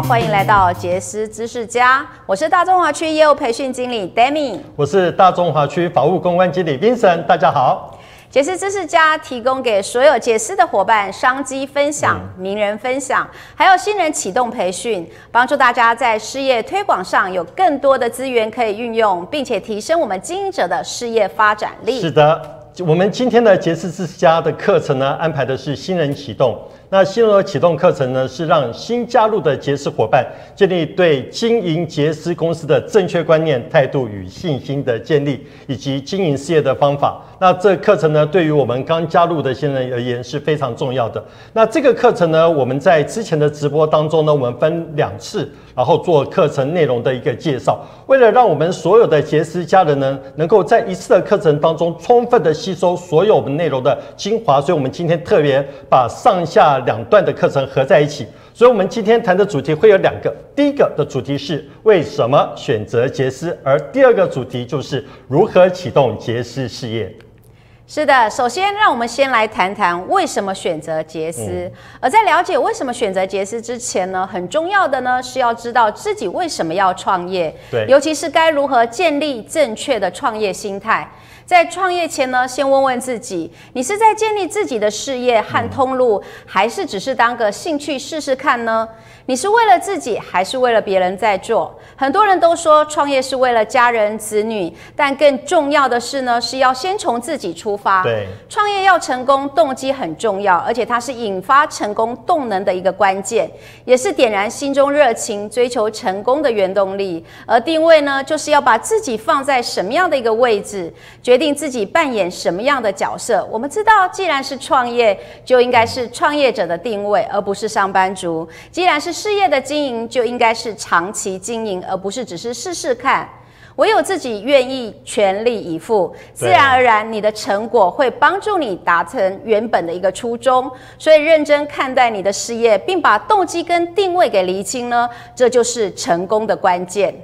好，欢迎来到杰斯知识家，我是大中华区业务培训经理 Demi，我是大中华区法务公关经理 Vincent，大家好。杰斯知识家提供给所有杰斯的伙伴商机分享、名人分享，还有新人启动培训，帮助大家在事业推广上有更多的资源可以运用，并且提升我们经营者的事业发展力。是的，我们今天的杰斯知识家的课程呢，安排的是新人启动。那新人启动课程呢，是让新加入的杰斯伙伴建立对经营杰斯公司的正确观念、态度与信心的建立，以及经营事业的方法。那这课程呢，对于我们刚加入的新人而言是非常重要的。那这个课程呢，我们在之前的直播当中呢，我们分两次，然后做课程内容的一个介绍。为了让我们所有的杰斯家人呢，能够在一次的课程当中充分的吸收所有我们内容的精华，所以我们今天特别把上下两段的课程合在一起。所以，我们今天谈的主题会有两个。第一个的主题是为什么选择杰斯，而第二个主题就是如何启动杰斯事业。是的，首先让我们先来谈谈为什么选择杰斯。而在了解为什么选择杰斯之前呢，很重要的呢是要知道自己为什么要创业，对，尤其是该如何建立正确的创业心态。在创业前呢，先问问自己，你是在建立自己的事业和通路，还是只是当个兴趣试试看呢？你是为了自己，还是为了别人在做？很多人都说创业是为了家人子女，但更重要的是呢，是要先从自己出发。对，创业要成功，动机很重要，而且它是引发成功动能的一个关键，也是点燃心中热情、追求成功的原动力。而定位呢，就是要把自己放在什么样的一个位置，决定自己扮演什么样的角色。我们知道，既然是创业，就应该是创业者的定位，而不是上班族。既然是事业的经营就应该是长期经营，而不是只是试试看。唯有自己愿意全力以赴，自然而然你的成果会帮助你达成原本的一个初衷。所以认真看待你的事业，并把动机跟定位给厘清呢，这就是成功的关键。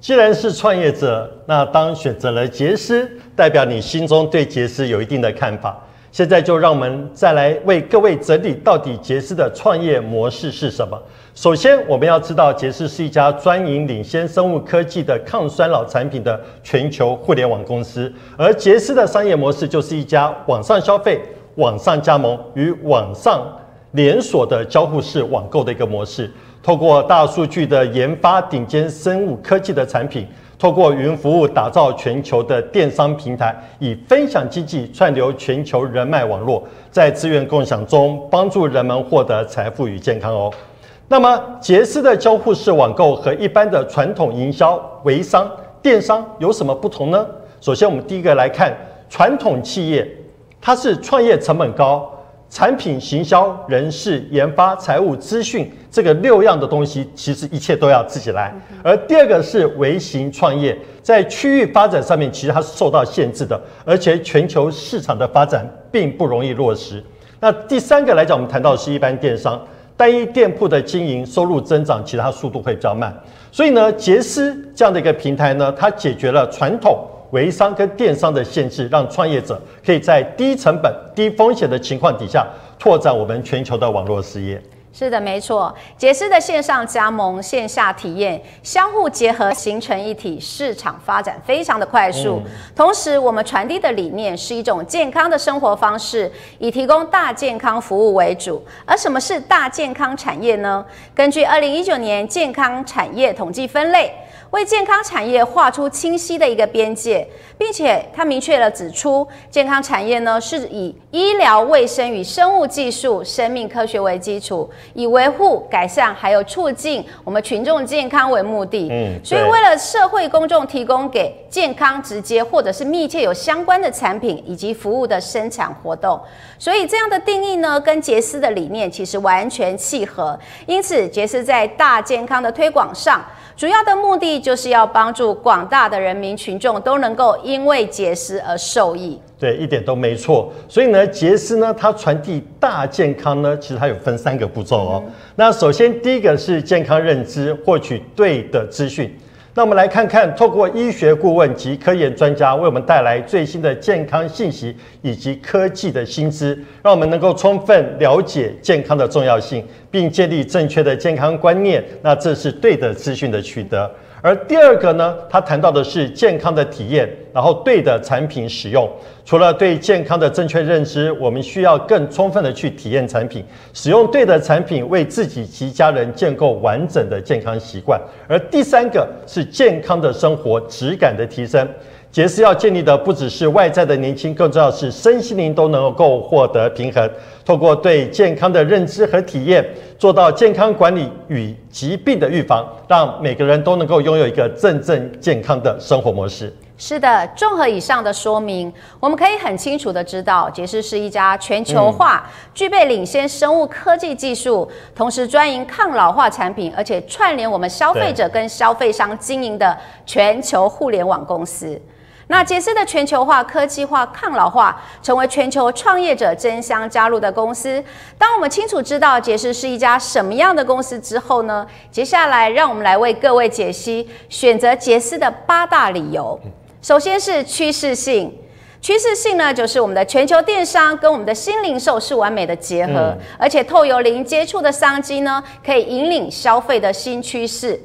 既然是创业者，那当选择了杰斯，代表你心中对杰斯有一定的看法。现在就让我们再来为各位整理到底杰斯的创业模式是什么。首先，我们要知道杰斯是一家专营领先生物科技的抗衰老产品的全球互联网公司，而杰斯的商业模式就是一家网上消费、网上加盟与网上连锁的交互式网购的一个模式，透过大数据的研发顶尖生物科技的产品。透过云服务打造全球的电商平台，以分享经济串流全球人脉网络，在资源共享中帮助人们获得财富与健康哦。那么，杰斯的交互式网购和一般的传统营销、微商、电商有什么不同呢？首先，我们第一个来看传统企业，它是创业成本高。产品行销、人事、研发、财务、资讯，这个六样的东西，其实一切都要自己来。而第二个是微型创业，在区域发展上面，其实它是受到限制的，而且全球市场的发展并不容易落实。那第三个来讲，我们谈到的是一般电商，单一店铺的经营收入增长，其实它速度会比较慢。所以呢，杰斯这样的一个平台呢，它解决了传统。微商跟电商的限制，让创业者可以在低成本、低风险的情况底下，拓展我们全球的网络事业。是的，没错。杰斯的线上加盟、线下体验相互结合，形成一体，市场发展非常的快速。同时，我们传递的理念是一种健康的生活方式，以提供大健康服务为主。而什么是大健康产业呢？根据二零一九年健康产业统计分类。为健康产业画出清晰的一个边界，并且它明确了指出，健康产业呢是以医疗卫生与生物技术、生命科学为基础，以维护、改善还有促进我们群众健康为目的。嗯，所以为了社会公众提供给健康直接或者是密切有相关的产品以及服务的生产活动，所以这样的定义呢，跟杰斯的理念其实完全契合。因此，杰斯在大健康的推广上。主要的目的就是要帮助广大的人民群众都能够因为节食而受益。对，一点都没错。所以呢，节食呢，它传递大健康呢，其实它有分三个步骤哦。那首先第一个是健康认知，获取对的资讯。那我们来看看，透过医学顾问及科研专家为我们带来最新的健康信息以及科技的新知，让我们能够充分了解健康的重要性，并建立正确的健康观念。那这是对的资讯的取得。而第二个呢，他谈到的是健康的体验，然后对的产品使用。除了对健康的正确认知，我们需要更充分的去体验产品，使用对的产品，为自己及家人建构完整的健康习惯。而第三个是健康的生活质感的提升。杰斯要建立的不只是外在的年轻，更重要是身心灵都能够获得平衡。透过对健康的认知和体验，做到健康管理与疾病的预防，让每个人都能够拥有一个真正健康的生活模式。是的，综合以上的说明，我们可以很清楚的知道，杰斯是一家全球化、具备领先生物科技技术，同时专营抗老化产品，而且串联我们消费者跟消费商经营的全球互联网公司。那杰斯的全球化、科技化、抗老化，成为全球创业者争相加入的公司。当我们清楚知道杰斯是一家什么样的公司之后呢？接下来让我们来为各位解析选择杰斯的八大理由。首先是趋势性，趋势性呢，就是我们的全球电商跟我们的新零售是完美的结合，而且透由零接触的商机呢，可以引领消费的新趋势。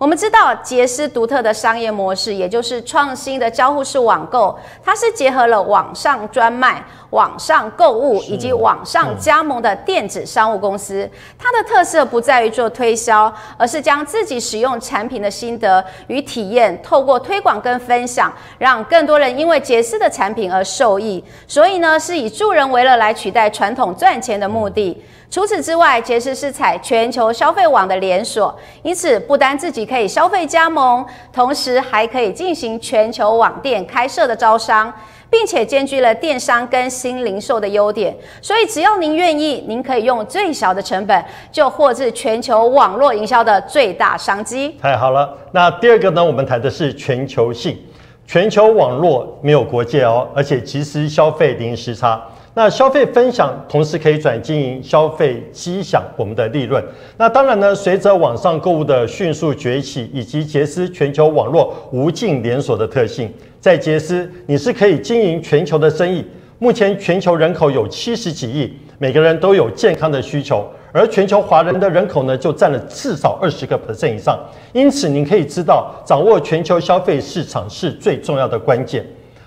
我们知道杰斯独特的商业模式，也就是创新的交互式网购，它是结合了网上专卖、网上购物以及网上加盟的电子商务公司。它的特色不在于做推销，而是将自己使用产品的心得与体验，透过推广跟分享，让更多人因为杰斯的产品而受益。所以呢，是以助人为乐来取代传统赚钱的目的。除此之外，杰斯是采全球消费网的连锁，因此不单自己可以消费加盟，同时还可以进行全球网店开设的招商，并且兼具了电商跟新零售的优点。所以，只要您愿意，您可以用最小的成本就获致全球网络营销的最大商机。太好了，那第二个呢？我们谈的是全球性，全球网络没有国界哦，而且即时消费零时差。那消费分享，同时可以转经营消费积享我们的利润。那当然呢，随着网上购物的迅速崛起，以及杰斯全球网络无尽连锁的特性，在杰斯你是可以经营全球的生意。目前全球人口有七十几亿，每个人都有健康的需求，而全球华人的人口呢，就占了至少二十个 percent 以上。因此，您可以知道，掌握全球消费市场是最重要的关键。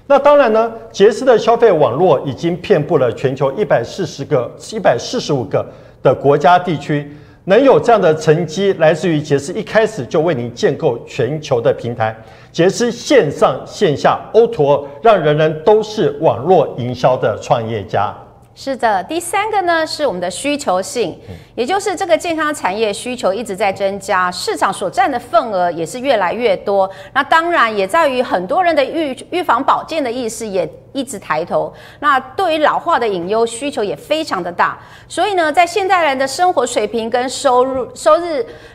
那当然呢，杰斯的消费网络已经遍布了全球一百四十个、一百四十五个的国家地区，能有这样的成绩，来自于杰斯一开始就为您建构全球的平台。杰斯线上线下 O to 让人人都是网络营销的创业家。是的，第三个呢是我们的需求性，也就是这个健康产业需求一直在增加，市场所占的份额也是越来越多。那当然也在于很多人的预预防保健的意识也。一直抬头，那对于老化的隐忧需求也非常的大，所以呢，在现代人的生活水平跟收入收入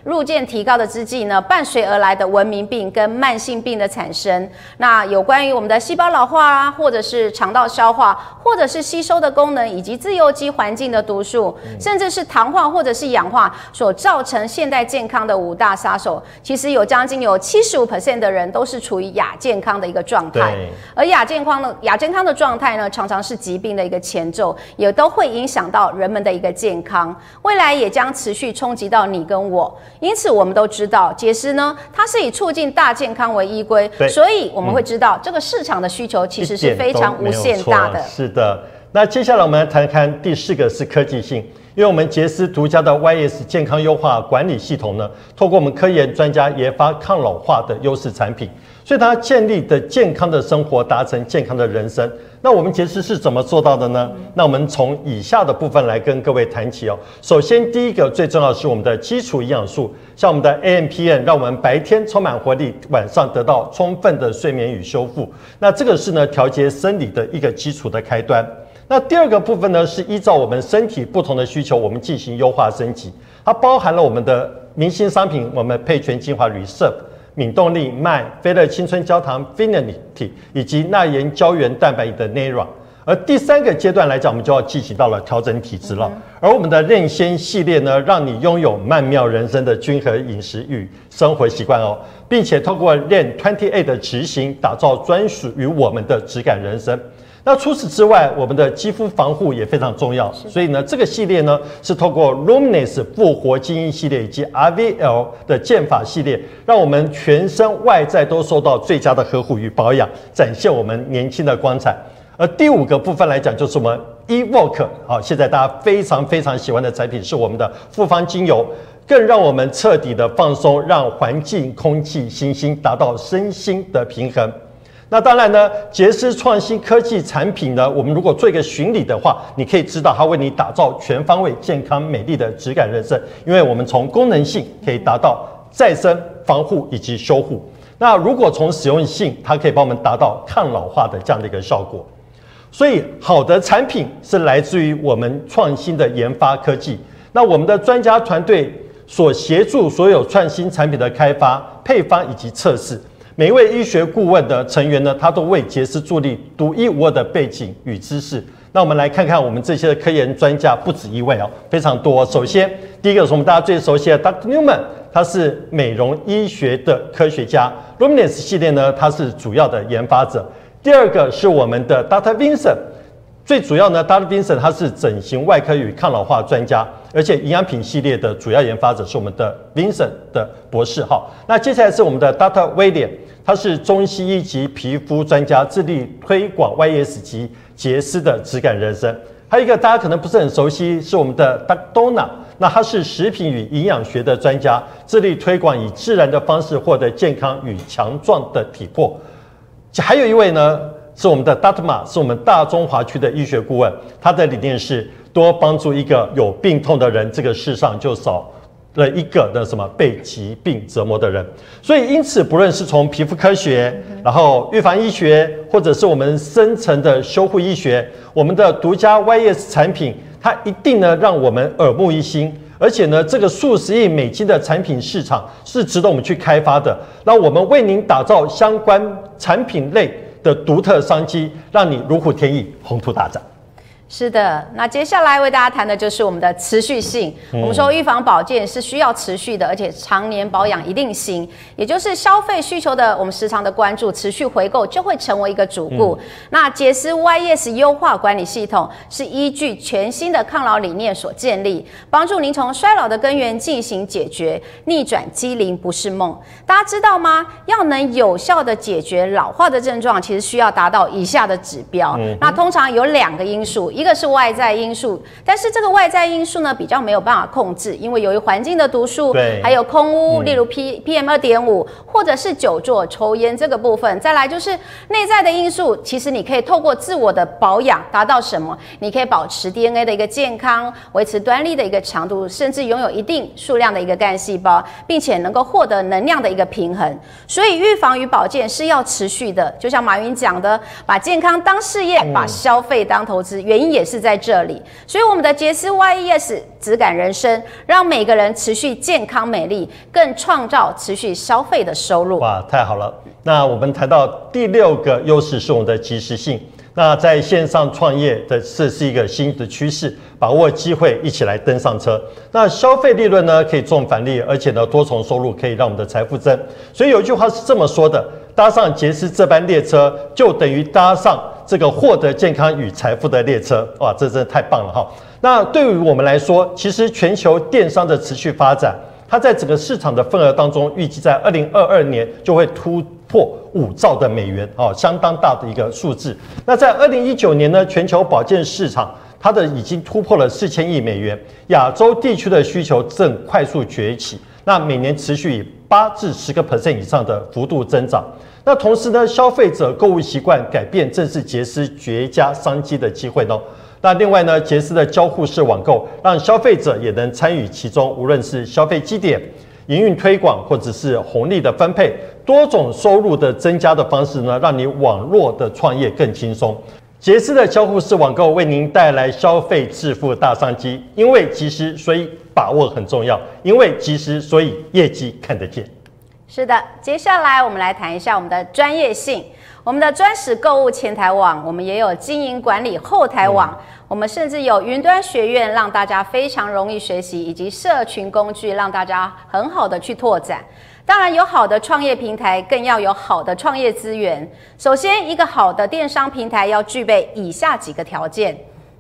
入渐提高的之际呢，伴随而来的文明病跟慢性病的产生，那有关于我们的细胞老化啊，或者是肠道消化，或者是吸收的功能，以及自由基环境的毒素，甚至是糖化或者是氧化所造成现代健康的五大杀手，其实有将近有七十五 percent 的人都是处于亚健康的一个状态，而亚健康的亚健。健康的状态呢，常常是疾病的一个前奏，也都会影响到人们的一个健康，未来也将持续冲击到你跟我。因此，我们都知道，杰斯呢，它是以促进大健康为依归，所以我们会知道这个市场的需求其实是非常无限大的。是的，那接下来我们来谈谈第四个是科技性。因为我们杰斯独家的 YS 健康优化管理系统呢，透过我们科研专家研发抗老化的优势产品，所以他建立的健康的生活，达成健康的人生。那我们杰斯是怎么做到的呢？那我们从以下的部分来跟各位谈起哦。首先，第一个最重要是我们的基础营养素，像我们的 AMPN，让我们白天充满活力，晚上得到充分的睡眠与修复。那这个是呢调节生理的一个基础的开端。那第二个部分呢，是依照我们身体不同的需求，我们进行优化升级。它包含了我们的明星商品，我们配全精华 Reserve、敏动力、麦、飞乐青春焦糖 Finity 以及钠盐胶原蛋白的 Nera。而第三个阶段来讲，我们就要进行到了调整体质了。而我们的炼仙系列呢，让你拥有曼妙人生的均衡饮食与生活习惯哦，并且透过练 Twenty Eight 的执行，打造专属于我们的质感人生。那除此之外，我们的肌肤防护也非常重要。所以呢，这个系列呢是透过 Luminous 复活精英系列以及 RVL 的剑法系列，让我们全身外在都受到最佳的呵护与保养，展现我们年轻的光彩。而第五个部分来讲，就是我们 Evoke，好，现在大家非常非常喜欢的产品是我们的复方精油，更让我们彻底的放松，让环境、空气、星星达到身心的平衡。那当然呢，杰斯创新科技产品呢，我们如果做一个巡礼的话，你可以知道它为你打造全方位、健康、美丽的质感人生，因为我们从功能性可以达到再生、防护以及修护。那如果从使用性，它可以帮我们达到抗老化的这样的一个效果。所以，好的产品是来自于我们创新的研发科技。那我们的专家团队所协助所有创新产品的开发、配方以及测试。每一位医学顾问的成员呢，他都为杰斯助力独一无二的背景与知识。那我们来看看我们这些科研专家不止一位哦，非常多。首先，第一个是我们大家最熟悉的 Dr. Newman，他是美容医学的科学家。Luminous 系列呢，他是主要的研发者。第二个是我们的 Dr. Vincent，最主要呢，Dr. Vincent 他是整形外科与抗老化专家，而且营养品系列的主要研发者是我们的 Vincent 的博士。哈，那接下来是我们的 Dr. William，他是中西医及皮肤专家，致力推广 YS 及杰斯的质感人生。还有一个大家可能不是很熟悉，是我们的 Dr. Donna，那他是食品与营养学的专家，致力推广以自然的方式获得健康与强壮的体魄。还有一位呢，是我们的 Datma，是我们大中华区的医学顾问。他的理念是多帮助一个有病痛的人，这个世上就少了一个的什么被疾病折磨的人。所以，因此，不论是从皮肤科学，然后预防医学，或者是我们深层的修护医学，我们的独家 YS 产品，它一定呢让我们耳目一新。而且呢，这个数十亿美金的产品市场是值得我们去开发的。那我们为您打造相关产品类的独特商机，让你如虎添翼，宏图大展。是的，那接下来为大家谈的就是我们的持续性。我们说预防保健是需要持续的，而且常年保养一定行，也就是消费需求的我们时常的关注，持续回购就会成为一个主顾。那杰斯 YS 优化管理系统是依据全新的抗老理念所建立，帮助您从衰老的根源进行解决，逆转机灵不是梦。大家知道吗？要能有效的解决老化的症状，其实需要达到以下的指标。那通常有两个因素。一个是外在因素，但是这个外在因素呢比较没有办法控制，因为由于环境的毒素，对，还有空污，例如 P P M 二点五，或者是久坐、抽烟这个部分。再来就是内在的因素，其实你可以透过自我的保养达到什么？你可以保持 D N A 的一个健康，维持端粒的一个长度，甚至拥有一定数量的一个干细胞，并且能够获得能量的一个平衡。所以预防与保健是要持续的，就像马云讲的，把健康当事业，把消费当投资。原因。也是在这里，所以我们的杰斯 YES 质感人生，让每个人持续健康美丽，更创造持续消费的收入。哇，太好了！那我们谈到第六个优势是我们的及时性。那在线上创业的这是一个新的趋势，把握机会，一起来登上车。那消费利润呢，可以重返利，而且呢，多重收入可以让我们的财富增。所以有一句话是这么说的：搭上杰斯这班列车，就等于搭上。这个获得健康与财富的列车，哇，这真的太棒了哈！那对于我们来说，其实全球电商的持续发展，它在整个市场的份额当中，预计在二零二二年就会突破五兆的美元，哦，相当大的一个数字。那在二零一九年呢，全球保健市场它的已经突破了四千亿美元，亚洲地区的需求正快速崛起，那每年持续以八至十个 percent 以上的幅度增长。那同时呢，消费者购物习惯改变正是杰斯绝佳商机的机会呢。那另外呢，杰斯的交互式网购让消费者也能参与其中，无论是消费基点、营运推广，或者是红利的分配，多种收入的增加的方式呢，让你网络的创业更轻松。杰斯的交互式网购为您带来消费致富大商机，因为及时，所以把握很重要；因为及时，所以业绩看得见。是的，接下来我们来谈一下我们的专业性。我我们的专属购物前台网，我们也有经营管理后台网，我们甚至有云端学院，让大家非常容易学习，以及社群工具，让大家很好的去拓展。当然，有好的创业平台，更要有好的创业资源。首先，一个好的电商平台要具备以下几个条件。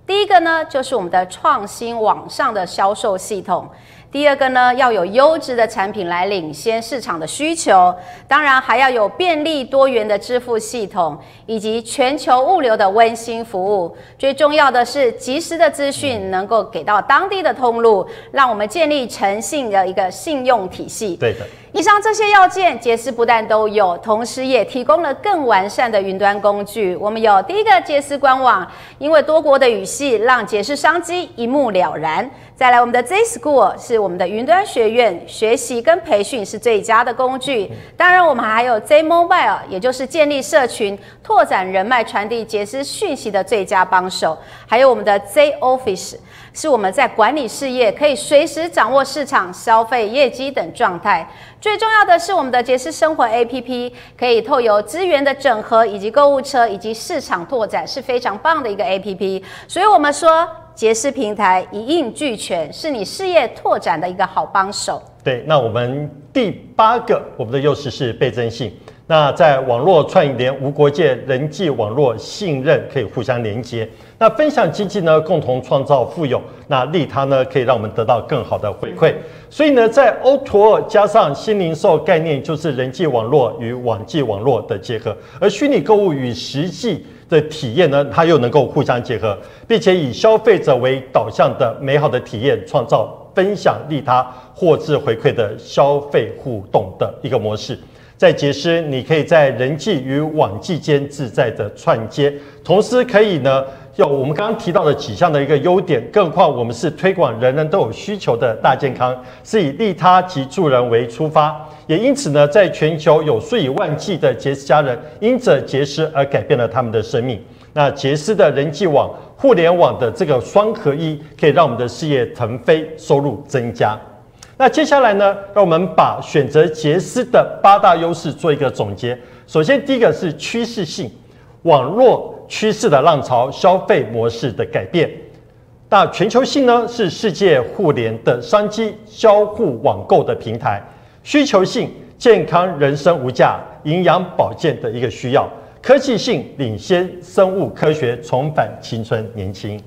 第一个呢，就是我们的创新网上的销售系统。第二个呢，要有优质的产品来领先市场的需求，当然还要有便利多元的支付系统，以及全球物流的温馨服务。最重要的是，及时的资讯能够给到当地的通路，让我们建立诚信的一个信用体系。对的。以上这些要件，杰斯不但都有，同时也提供了更完善的云端工具。我们有第一个杰斯官网，因为多国的语系，让解释商机一目了然。再来，我们的 Z School 是我们的云端学院，学习跟培训是最佳的工具。当然，我们还有 Z Mobile，也就是建立社群、拓展人脉、传递杰斯讯息的最佳帮手。还有我们的 Z Office。是我们在管理事业，可以随时掌握市场、消费、业绩等状态。最重要的是，我们的杰斯生活 APP 可以透由资源的整合，以及购物车，以及市场拓展，是非常棒的一个 APP。所以，我们说杰斯平台一应俱全，是你事业拓展的一个好帮手。对，那我们第八个，我们的优势是倍增性。那在网络串联无国界，人际网络信任可以互相连接。那分享经济呢，共同创造富有。那利他呢，可以让我们得到更好的回馈。所以呢，在 O to O 加上新零售概念，就是人际网络与网际网络的结合。而虚拟购物与实际的体验呢，它又能够互相结合，并且以消费者为导向的美好的体验，创造分享利他、获致回馈的消费互动的一个模式。在杰斯，你可以在人际与网际间自在的串接，同时可以呢，有我们刚刚提到的几项的一个优点。更何况我们是推广人人都有需求的大健康，是以利他及助人为出发，也因此呢，在全球有数以万计的杰斯家人因着杰斯而改变了他们的生命。那杰斯的人际网、互联网的这个双合一，可以让我们的事业腾飞，收入增加。那接下来呢？让我们把选择杰斯的八大优势做一个总结。首先，第一个是趋势性，网络趋势的浪潮，消费模式的改变。那全球性呢？是世界互联的商机，交互网购的平台。需求性，健康人生无价，营养保健的一个需要。科技性，领先生物科学，重返青春年轻。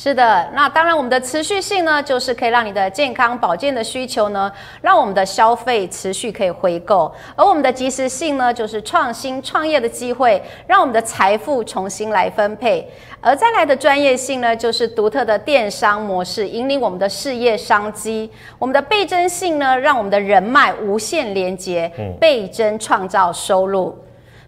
是的，那当然，我们的持续性呢，就是可以让你的健康保健的需求呢，让我们的消费持续可以回购；而我们的及时性呢，就是创新创业的机会，让我们的财富重新来分配；而再来的专业性呢，就是独特的电商模式，引领我们的事业商机；我们的倍增性呢，让我们的人脉无限连接，倍增创造收入。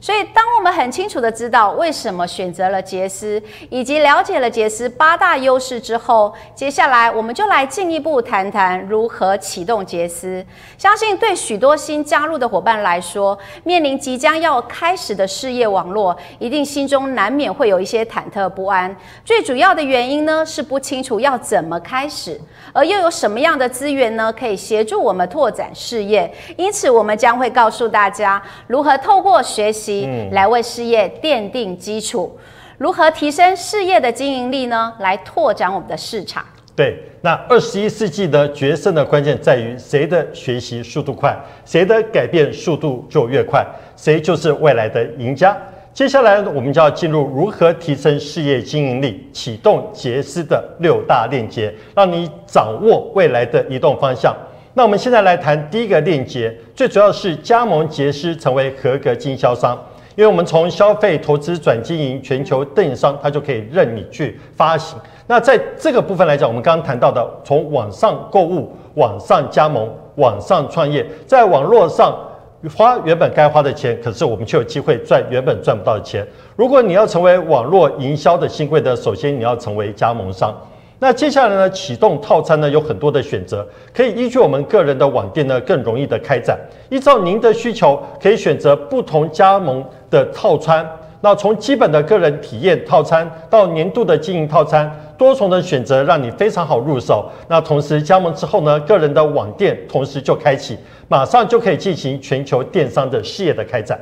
所以，当我们很清楚的知道为什么选择了杰斯，以及了解了杰斯八大优势之后，接下来我们就来进一步谈谈如何启动杰斯。相信对许多新加入的伙伴来说，面临即将要开始的事业网络，一定心中难免会有一些忐忑不安。最主要的原因呢，是不清楚要怎么开始，而又有什么样的资源呢，可以协助我们拓展事业。因此，我们将会告诉大家如何透过学习。来为事业奠定基础，如何提升事业的经营力呢？来拓展我们的市场。对，那二十一世纪的决胜的关键在于谁的学习速度快，谁的改变速度就越快，谁就是未来的赢家。接下来我们就要进入如何提升事业经营力，启动杰斯的六大链接，让你掌握未来的移动方向。那我们现在来谈第一个链接，最主要是加盟杰斯成为合格经销商。因为我们从消费、投资转经营，全球电商它就可以任你去发行。那在这个部分来讲，我们刚刚谈到的，从网上购物、网上加盟、网上创业，在网络上花原本该花的钱，可是我们却有机会赚原本赚不到的钱。如果你要成为网络营销的新贵的，首先你要成为加盟商。那接下来呢？启动套餐呢，有很多的选择，可以依据我们个人的网店呢，更容易的开展。依照您的需求，可以选择不同加盟的套餐。那从基本的个人体验套餐到年度的经营套餐，多重的选择让你非常好入手。那同时加盟之后呢，个人的网店同时就开启，马上就可以进行全球电商的事业的开展。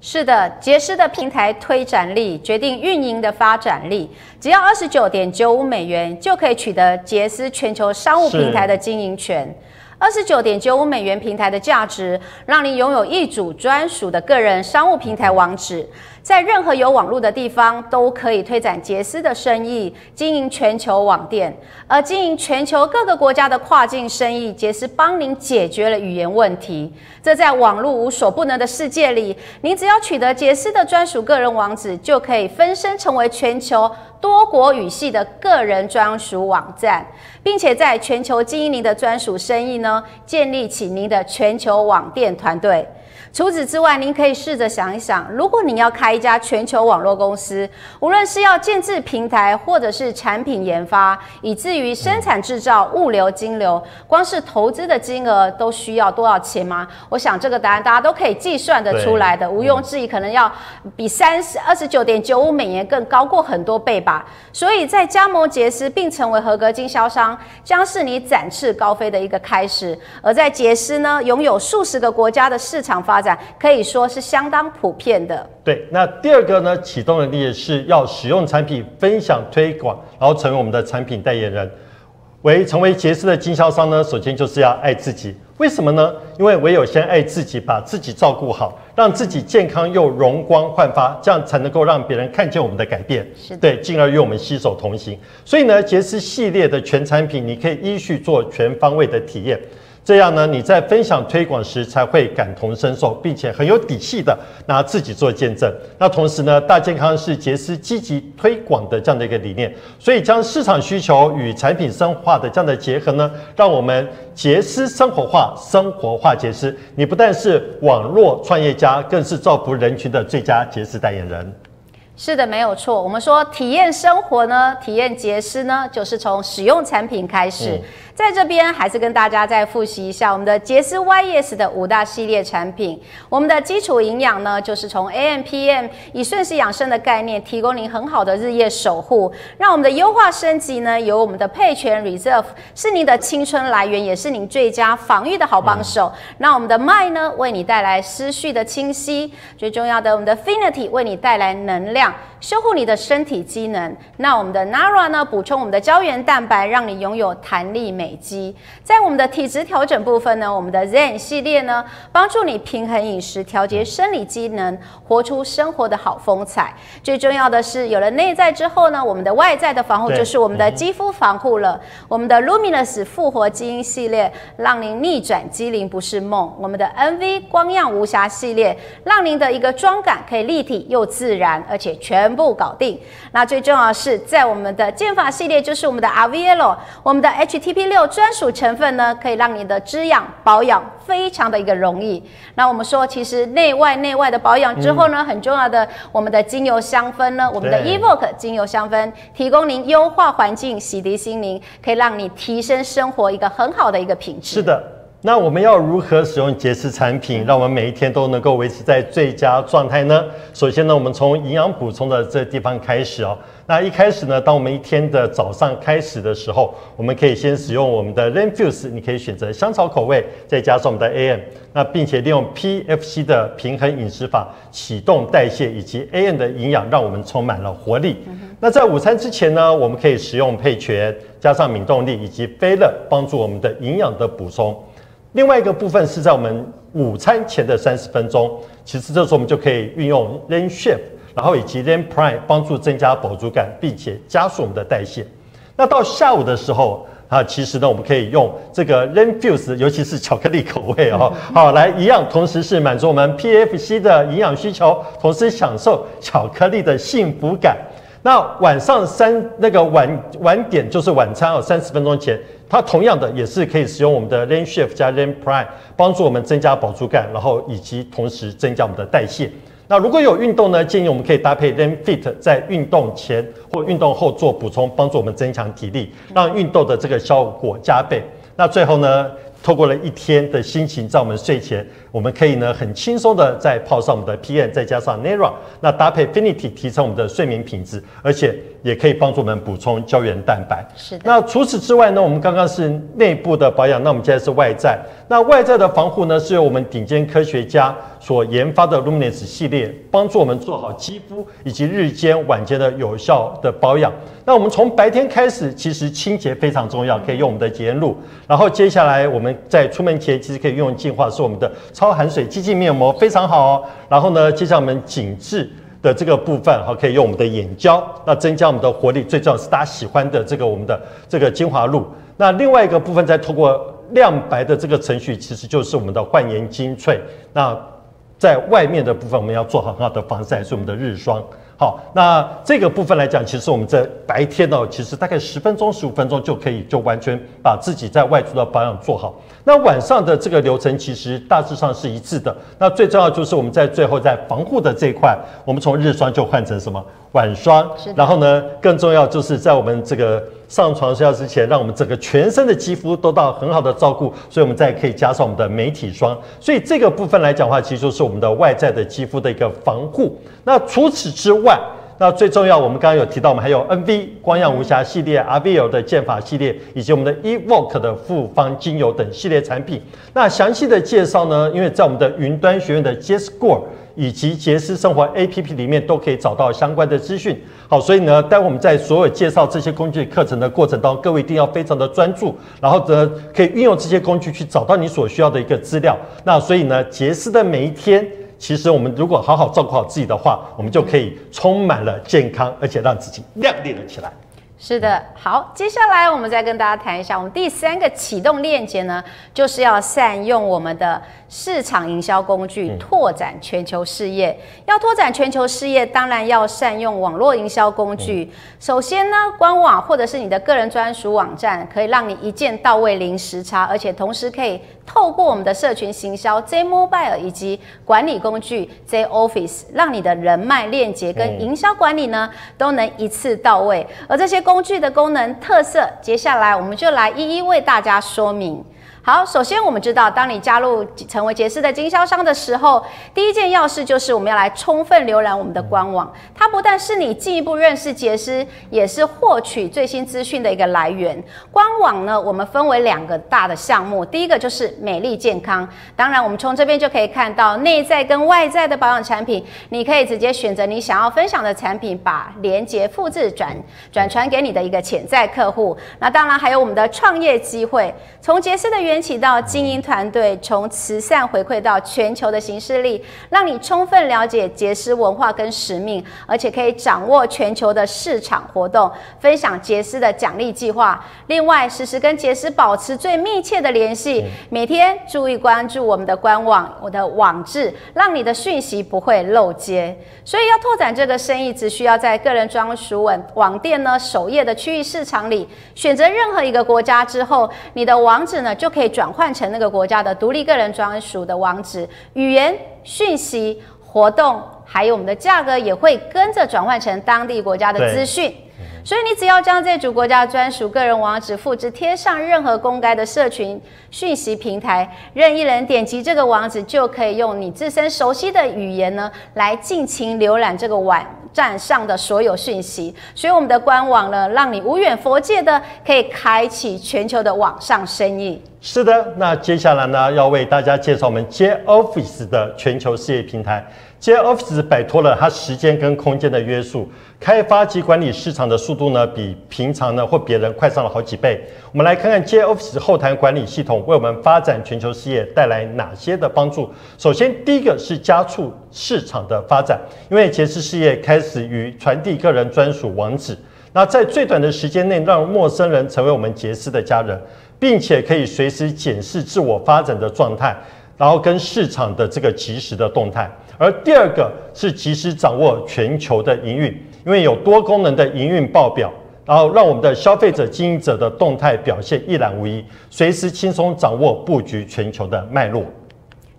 是的，杰斯的平台推展力决定运营的发展力。只要二十九点九五美元就可以取得杰斯全球商务平台的经营权。二十九点九五美元平台的价值，让你拥有一组专属的个人商务平台网址。在任何有网络的地方都可以推展杰斯的生意，经营全球网店，而经营全球各个国家的跨境生意，杰斯帮您解决了语言问题。这在网络无所不能的世界里，您只要取得杰斯的专属个人网址，就可以分身成为全球多国语系的个人专属网站，并且在全球经营您的专属生意呢，建立起您的全球网店团队。除此之外，您可以试着想一想，如果你要开一家全球网络公司，无论是要建制平台，或者是产品研发，以至于生产制造、物流、金流，光是投资的金额都需要多少钱吗？我想这个答案大家都可以计算得出来的，毋庸置疑，可能要比三十二十九点九五美元更高过很多倍吧。所以在加盟杰斯并成为合格经销商，将是你展翅高飞的一个开始。而在杰斯呢，拥有数十个国家的市场发。发展可以说是相当普遍的。对，那第二个呢，启动的力是要使用产品分享推广，然后成为我们的产品代言人。为成为杰斯的经销商呢，首先就是要爱自己。为什么呢？因为唯有先爱自己，把自己照顾好，让自己健康又容光焕发，这样才能够让别人看见我们的改变。是对，进而与我们携手同行。所以呢，杰斯系列的全产品，你可以依序做全方位的体验。这样呢，你在分享推广时才会感同身受，并且很有底气的拿自己做见证。那同时呢，大健康是杰斯积极推广的这样的一个理念，所以将市场需求与产品生活化的这样的结合呢，让我们杰斯生活化，生活化杰斯。你不但是网络创业家，更是造福人群的最佳杰斯代言人。是的，没有错。我们说体验生活呢，体验杰斯呢，就是从使用产品开始。在这边还是跟大家再复习一下我们的杰斯 YS 的五大系列产品。我们的基础营养呢，就是从 AMPM 以顺势养生的概念，提供您很好的日夜守护。让我们的优化升级呢，由我们的配全 Reserve 是您的青春来源，也是您最佳防御的好帮手。那我们的麦呢，为你带来思绪的清晰。最重要的，我们的 Finity 为你带来能量。修护你的身体机能，那我们的 Nara 呢？补充我们的胶原蛋白，让你拥有弹力美肌。在我们的体质调整部分呢，我们的 Zen 系列呢，帮助你平衡饮食，调节生理机能，活出生活的好风采。最重要的是，有了内在之后呢，我们的外在的防护就是我们的肌肤防护了。我们的 Luminous 复活基因系列，让您逆转机灵不是梦。我们的 NV 光样无瑕系列，让您的一个妆感可以立体又自然，而且全。全部搞定。那最重要的是，在我们的剑法系列，就是我们的 RVL，我们的 HTP 六专属成分呢，可以让你的滋养保养非常的一个容易。那我们说，其实内外内外的保养之后呢，很重要的，我们的精油香氛呢，我们的 Evoke 精油香氛，提供您优化环境、洗涤心灵，可以让你提升生活一个很好的一个品质。是的。那我们要如何使用杰斯产品，让我们每一天都能够维持在最佳状态呢？首先呢，我们从营养补充的这地方开始哦。那一开始呢，当我们一天的早上开始的时候，我们可以先使用我们的 Renfuse，你可以选择香草口味，再加上我们的 AM，那并且利用 PFC 的平衡饮食法，启动代谢以及 AM 的营养，让我们充满了活力。那在午餐之前呢，我们可以食用配全，加上敏动力以及菲乐，帮助我们的营养的补充。另外一个部分是在我们午餐前的三十分钟，其实这时候我们就可以运用 Len Shift，然后以及 Len Prime 帮助增加饱足感，并且加速我们的代谢。那到下午的时候啊，其实呢我们可以用这个 Len Fuse，尤其是巧克力口味哦，好来一样，同时是满足我们 PFC 的营养需求，同时享受巧克力的幸福感。那晚上三那个晚晚点就是晚餐哦，三十分钟前，它同样的也是可以使用我们的 Lean Shift 加 Len Prime，帮助我们增加饱足感，然后以及同时增加我们的代谢。那如果有运动呢，建议我们可以搭配 Len Fit，在运动前或运动后做补充，帮助我们增强体力，让运动的这个效果加倍。那最后呢？透过了一天的心情，在我们睡前，我们可以呢很轻松的再泡上我们的 PM，再加上 Nera，那搭配 Finity 提升我们的睡眠品质，而且也可以帮助我们补充胶原蛋白。是的。那除此之外呢，我们刚刚是内部的保养，那我们现在是外在。那外在的防护呢，是由我们顶尖科学家所研发的 Luminous 系列，帮助我们做好肌肤以及日间、晚间的有效的保养。那我们从白天开始，其实清洁非常重要，可以用我们的洁颜露。然后接下来我们在出门前，其实可以用净化，是我们的超含水肌净面膜，非常好哦。然后呢，接下来我们紧致。的这个部分哈，可以用我们的眼胶，那增加我们的活力。最重要是大家喜欢的这个我们的这个精华露。那另外一个部分再通过亮白的这个程序，其实就是我们的焕颜精粹。那在外面的部分，我们要做很好的防晒，是我们的日霜。好，那这个部分来讲，其实我们在白天呢，其实大概十分钟、十五分钟就可以，就完全把自己在外出的保养做好。那晚上的这个流程其实大致上是一致的。那最重要就是我们在最后在防护的这一块，我们从日霜就换成什么晚霜，然后呢，更重要就是在我们这个。上床睡觉之前，让我们整个全身的肌肤都到很好的照顾，所以我们再可以加上我们的美体霜。所以这个部分来讲的话，其实就是我们的外在的肌肤的一个防护。那除此之外，那最重要，我们刚刚有提到，我们还有 NV 光阳无瑕系列、RVL 的剑法系列，以及我们的 Evok 的复方精油等系列产品。那详细的介绍呢，因为在我们的云端学院的 JScore。以及杰斯生活 APP 里面都可以找到相关的资讯。好，所以呢，待我们在所有介绍这些工具课程的过程当中，各位一定要非常的专注，然后呢，可以运用这些工具去找到你所需要的一个资料。那所以呢，杰斯的每一天，其实我们如果好好照顾好自己的话，我们就可以充满了健康，而且让自己亮丽了起来。是的，好，接下来我们再跟大家谈一下，我们第三个启动链接呢，就是要善用我们的市场营销工具，拓展全球事业。要拓展全球事业，当然要善用网络营销工具。首先呢，官网或者是你的个人专属网站，可以让你一键到位、零时差，而且同时可以透过我们的社群行销 Z Mobile 以及管理工具 Z Office，让你的人脉链接跟营销管理呢，都能一次到位。而这些工具的功能特色，接下来我们就来一一为大家说明。好，首先我们知道，当你加入成为杰斯的经销商的时候，第一件要事就是我们要来充分浏览我们的官网。它不但是你进一步认识杰斯，也是获取最新资讯的一个来源。官网呢，我们分为两个大的项目，第一个就是美丽健康。当然，我们从这边就可以看到内在跟外在的保养产品，你可以直接选择你想要分享的产品，把连接复制转转传给你的一个潜在客户。那当然还有我们的创业机会，从杰斯的原起到经营团队，从慈善回馈到全球的行事力，让你充分了解杰斯文化跟使命，而且可以掌握全球的市场活动，分享杰斯的奖励计划。另外，时时跟杰斯保持最密切的联系，每天注意关注我们的官网、我的网志，让你的讯息不会漏接。所以，要拓展这个生意，只需要在个人专属网网店呢首页的区域市场里，选择任何一个国家之后，你的网址呢就可以。转换成那个国家的独立个人专属的网址，语言、讯息、活动，还有我们的价格也会跟着转换成当地国家的资讯。所以你只要将这组国家专属个人网址复制贴上任何公开的社群讯息平台，任意人点击这个网址，就可以用你自身熟悉的语言呢，来尽情浏览这个网站上的所有讯息。所以我们的官网呢，让你无远佛界的可以开启全球的网上生意。是的，那接下来呢，要为大家介绍我们 J Office 的全球事业平台。J Office 摆脱了它时间跟空间的约束，开发及管理市场的速度呢，比平常呢或别人快上了好几倍。我们来看看 J Office 后台管理系统为我们发展全球事业带来哪些的帮助。首先，第一个是加速市场的发展，因为杰斯事业开始于传递个人专属网址，那在最短的时间内让陌生人成为我们杰斯的家人，并且可以随时检视自我发展的状态，然后跟市场的这个及时的动态。而第二个是及时掌握全球的营运，因为有多功能的营运报表，然后让我们的消费者、经营者的动态表现一览无遗，随时轻松掌握布局全球的脉络。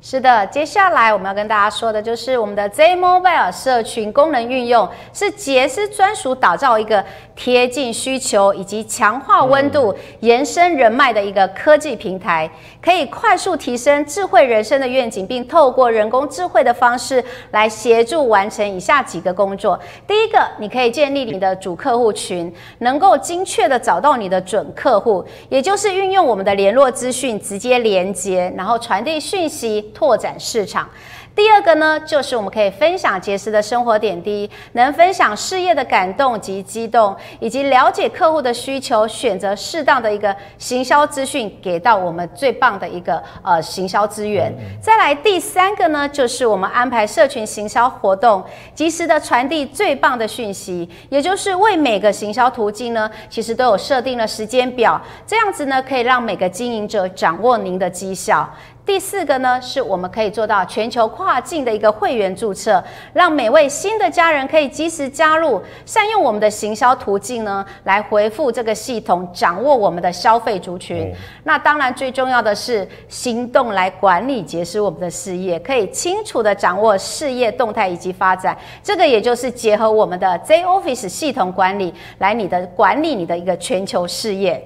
是的，接下来我们要跟大家说的就是我们的 Z Mobile 社群功能运用，是杰斯专属打造一个贴近需求以及强化温度、延伸人脉的一个科技平台，可以快速提升智慧人生的愿景，并透过人工智慧的方式来协助完成以下几个工作。第一个，你可以建立你的主客户群，能够精确的找到你的准客户，也就是运用我们的联络资讯直接连接，然后传递讯息。拓展市场。第二个呢，就是我们可以分享杰斯的生活点滴，能分享事业的感动及激动，以及了解客户的需求，选择适当的一个行销资讯，给到我们最棒的一个呃行销资源。再来第三个呢，就是我们安排社群行销活动，及时的传递最棒的讯息，也就是为每个行销途径呢，其实都有设定了时间表，这样子呢，可以让每个经营者掌握您的绩效。第四个呢，是我们可以做到全球跨境的一个会员注册，让每位新的家人可以及时加入，善用我们的行销途径呢，来回复这个系统，掌握我们的消费族群。那当然最重要的是行动来管理结识我们的事业，可以清楚的掌握事业动态以及发展。这个也就是结合我们的 Z Office 系统管理，来你的管理你的一个全球事业。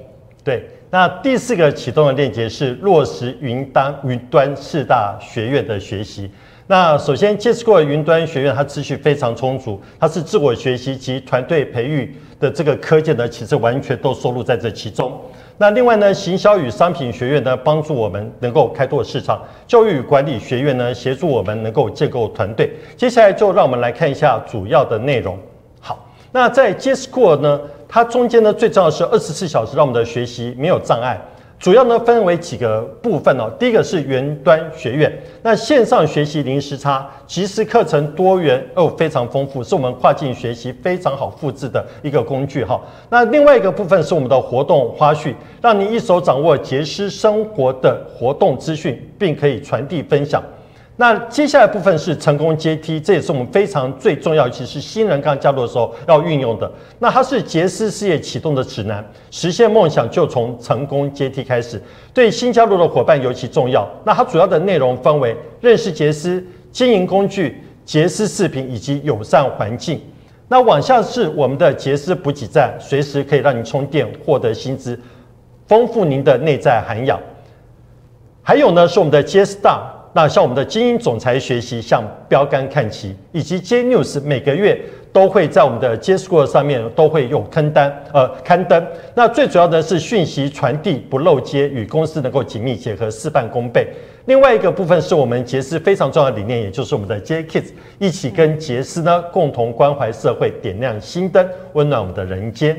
对。那第四个启动的链接是落实云端云端四大学院的学习。那首先，j s c o 云端学院它资讯非常充足，它是自我学习及团队培育的这个科技呢，其实完全都收录在这其中。那另外呢，行销与商品学院呢，帮助我们能够开拓市场；教育与管理学院呢，协助我们能够建构团队。接下来就让我们来看一下主要的内容。那在 j s c o 呢？它中间呢，最重要是二十四小时让我们的学习没有障碍。主要呢分为几个部分哦。第一个是云端学院，那线上学习零时差，即时课程多元又非常丰富，是我们跨境学习非常好复制的一个工具哈。那另外一个部分是我们的活动花絮，让你一手掌握杰斯生活的活动资讯，并可以传递分享。那接下来部分是成功阶梯，这也是我们非常最重要，尤其是新人刚加入的时候要运用的。那它是杰斯事业启动的指南，实现梦想就从成功阶梯开始，对新加入的伙伴尤其重要。那它主要的内容分为认识杰斯、经营工具、杰斯视频以及友善环境。那往下是我们的杰斯补给站，随时可以让你充电，获得薪资，丰富您的内在涵养。还有呢，是我们的杰斯大。那像我们的精英总裁学习，向标杆看齐，以及 J News 每个月都会在我们的 J School 上面都会有刊单，呃，刊登。那最主要的是讯息传递不漏接，与公司能够紧密结合，事半功倍。另外一个部分是我们杰斯非常重要的理念，也就是我们的 J Kids 一起跟杰斯呢共同关怀社会，点亮心灯，温暖我们的人间。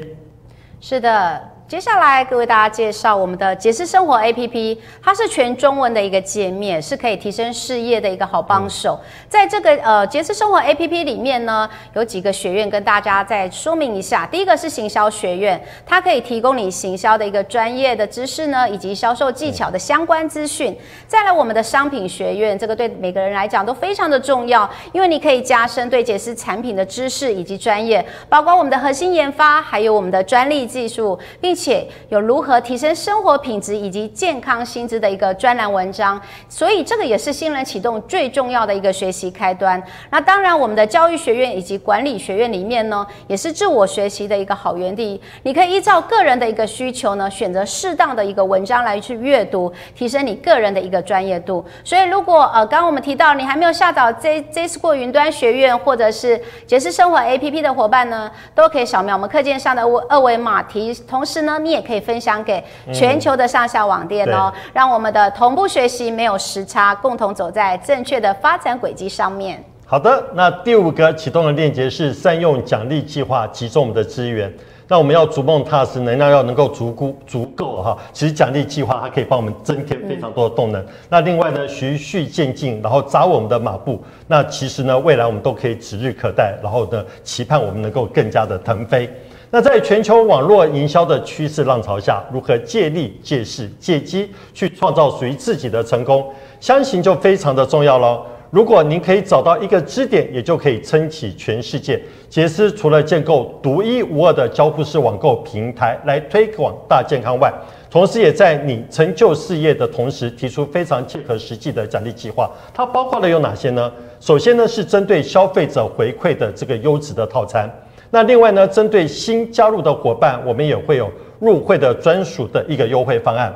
是的。接下来，各位大家介绍我们的杰斯生活 APP，它是全中文的一个界面，是可以提升事业的一个好帮手。在这个呃杰斯生活 APP 里面呢，有几个学院跟大家再说明一下。第一个是行销学院，它可以提供你行销的一个专业的知识呢，以及销售技巧的相关资讯。再来，我们的商品学院，这个对每个人来讲都非常的重要，因为你可以加深对杰斯产品的知识以及专业，包括我们的核心研发，还有我们的专利技术，并。且有如何提升生活品质以及健康薪资的一个专栏文章，所以这个也是新人启动最重要的一个学习开端。那当然，我们的教育学院以及管理学院里面呢，也是自我学习的一个好园地。你可以依照个人的一个需求呢，选择适当的一个文章来去阅读，提升你个人的一个专业度。所以，如果呃，刚刚我们提到你还没有下载 J J School 云端学院或者是杰斯生活 A P P 的伙伴呢，都可以扫描我们课件上的二维码提，同时。呢，你也可以分享给全球的上下网店哦，让我们的同步学习没有时差，共同走在正确的发展轨迹上面。好的，那第五个启动的链接是善用奖励计划，集中我们的资源。那我们要逐梦踏实，能量要能够足够足够哈。其实奖励计划它可以帮我们增添非常多的动能。那另外呢，循序渐进，然后扎我们的马步。那其实呢，未来我们都可以指日可待。然后呢，期盼我们能够更加的腾飞。那在全球网络营销的趋势浪潮下，如何借力、借势、借机去创造属于自己的成功，相信就非常的重要喽。如果您可以找到一个支点，也就可以撑起全世界。杰斯除了建构独一无二的交互式网购平台来推广大健康外，同时也在你成就事业的同时，提出非常切合实际的奖励计划。它包括了有哪些呢？首先呢，是针对消费者回馈的这个优质的套餐。那另外呢，针对新加入的伙伴，我们也会有入会的专属的一个优惠方案。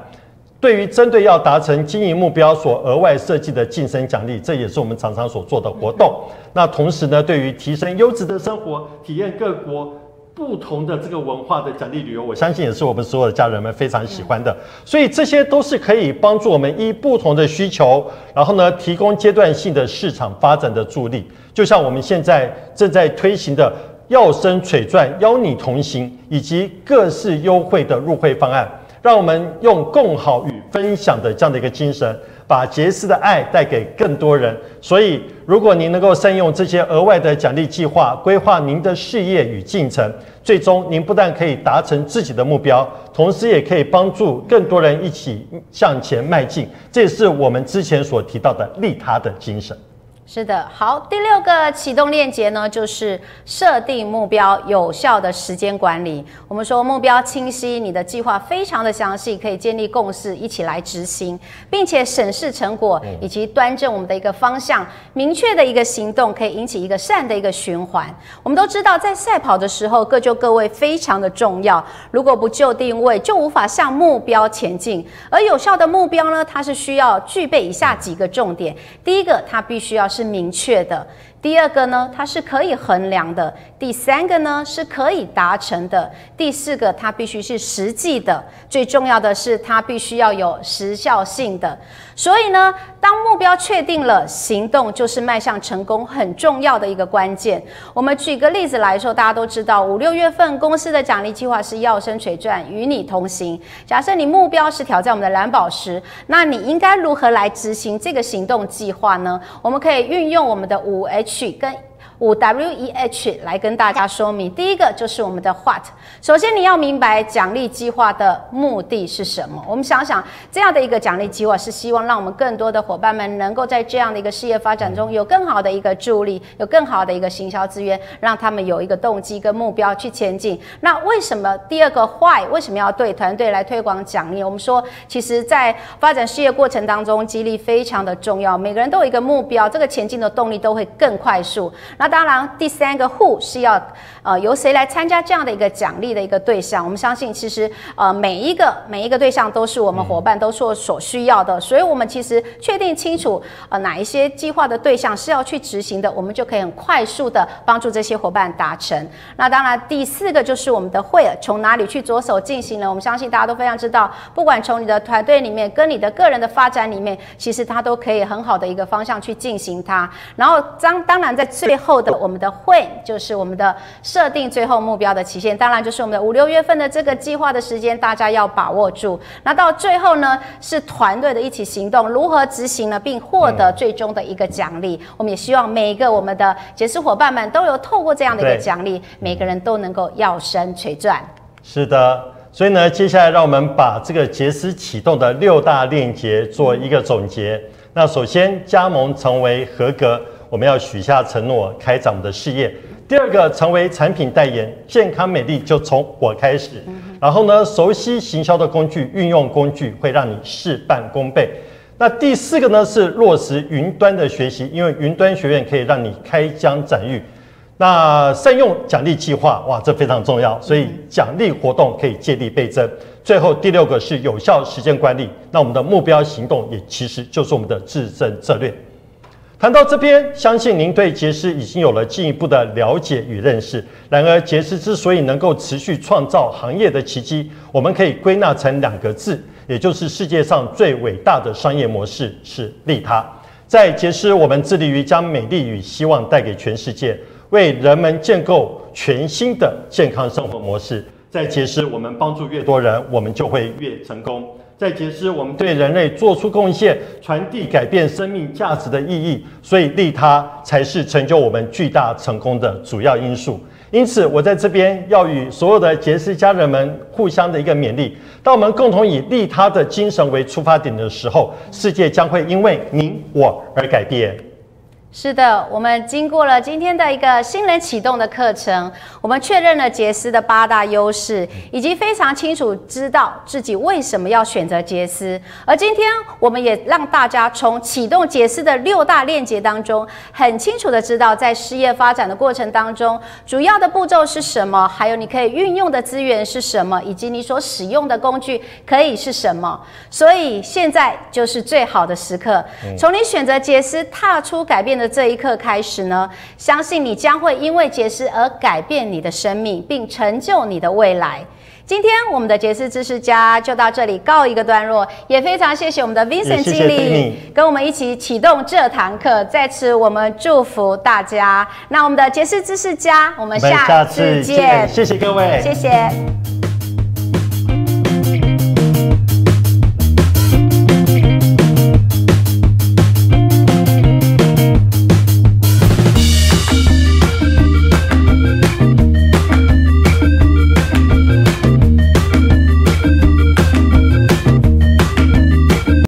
对于针对要达成经营目标所额外设计的晋升奖励，这也是我们常常所做的活动。那同时呢，对于提升优质的生活，体验各国。不同的这个文化的奖励旅游，我相信也是我们所有的家人们非常喜欢的。所以这些都是可以帮助我们依不同的需求，然后呢提供阶段性的市场发展的助力。就像我们现在正在推行的“要生璀璨，邀你同行”，以及各式优惠的入会方案，让我们用共好与分享的这样的一个精神。把杰斯的爱带给更多人，所以如果您能够善用这些额外的奖励计划，规划您的事业与进程，最终您不但可以达成自己的目标，同时也可以帮助更多人一起向前迈进。这也是我们之前所提到的利他的精神。是的，好，第六个启动链接呢，就是设定目标，有效的时间管理。我们说目标清晰，你的计划非常的详细，可以建立共识，一起来执行，并且审视成果，以及端正我们的一个方向，明确的一个行动，可以引起一个善的一个循环。我们都知道，在赛跑的时候，各就各位非常的重要。如果不就定位，就无法向目标前进。而有效的目标呢，它是需要具备以下几个重点。第一个，它必须要。是明确的。第二个呢，它是可以衡量的；第三个呢，是可以达成的；第四个，它必须是实际的；最重要的是，它必须要有时效性的。所以呢，当目标确定了，行动就是迈向成功很重要的一个关键。我们举个例子来说，大家都知道，五六月份公司的奖励计划是要生璀璨，与你同行。假设你目标是挑战我们的蓝宝石，那你应该如何来执行这个行动计划呢？我们可以运用我们的五 H。去跟五 W E H 来跟大家说明，第一个就是我们的 What。首先你要明白奖励计划的目的是什么。我们想想，这样的一个奖励计划是希望让我们更多的伙伴们能够在这样的一个事业发展中有更好的一个助力，有更好的一个行销资源，让他们有一个动机跟目标去前进。那为什么第二个 Why 为什么要对团队来推广奖励？我们说，其实在发展事业过程当中，激励非常的重要。每个人都有一个目标，这个前进的动力都会更快速。那当然，第三个 who 是要呃由谁来参加这样的一个奖励的一个对象？我们相信，其实呃每一个每一个对象都是我们伙伴都所所需要的，所以我们其实确定清楚呃哪一些计划的对象是要去执行的，我们就可以很快速的帮助这些伙伴达成。那当然，第四个就是我们的会从哪里去着手进行呢？我们相信大家都非常知道，不管从你的团队里面跟你的个人的发展里面，其实它都可以很好的一个方向去进行它。然后当当然在最后。的我们的会就是我们的设定最后目标的期限，当然就是我们的五六月份的这个计划的时间，大家要把握住。那到最后呢，是团队的一起行动，如何执行呢，并获得最终的一个奖励。我们也希望每一个我们的杰斯伙伴们都有透过这样的一个奖励，每个人都能够要生垂钻。是的，所以呢，接下来让我们把这个杰斯启动的六大链接做一个总结。那首先，加盟成为合格。我们要许下承诺，开展我们的事业。第二个，成为产品代言，健康美丽就从我开始。然后呢，熟悉行销的工具，运用工具会让你事半功倍。那第四个呢，是落实云端的学习，因为云端学院可以让你开疆展域。那善用奖励计划，哇，这非常重要，所以奖励活动可以借力倍增。最后第六个是有效时间管理，那我们的目标行动也其实就是我们的制胜策略。谈到这边，相信您对杰斯已经有了进一步的了解与认识。然而，杰斯之所以能够持续创造行业的奇迹，我们可以归纳成两个字，也就是世界上最伟大的商业模式是利他。在杰斯，我们致力于将美丽与希望带给全世界，为人们建构全新的健康生活模式。在杰斯，我们帮助越多人，我们就会越成功。在解释我们对人类做出贡献、传递改变生命价值的意义，所以利他才是成就我们巨大成功的主要因素。因此，我在这边要与所有的杰斯家人们互相的一个勉励：当我们共同以利他的精神为出发点的时候，世界将会因为您我而改变。是的，我们经过了今天的一个新人启动的课程，我们确认了杰斯的八大优势，以及非常清楚知道自己为什么要选择杰斯。而今天，我们也让大家从启动杰斯的六大链接当中，很清楚的知道在事业发展的过程当中，主要的步骤是什么，还有你可以运用的资源是什么，以及你所使用的工具可以是什么。所以现在就是最好的时刻，从你选择杰斯踏出改变。变的这一刻开始呢，相信你将会因为杰斯而改变你的生命，并成就你的未来。今天我们的杰斯知识家就到这里告一个段落，也非常谢谢我们的 Vincent 经理跟我们一起启动这堂课。在此，我们祝福大家。那我们的杰斯知识家，我们下次见。谢谢各位，谢谢。